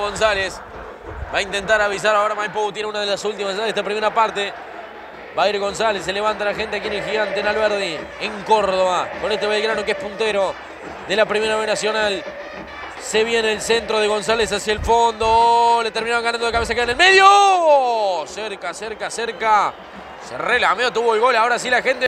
González va a intentar avisar ahora Maipú, tiene una de las últimas de esta primera parte. Va a ir González, se levanta la gente aquí en el gigante en Alberdi, en Córdoba, con este Belgrano que es puntero de la primera B nacional. Se viene el centro de González hacia el fondo, le terminaron ganando de cabeza que en el medio. Cerca, cerca, cerca. Se relameó, tuvo el gol, ahora sí la gente.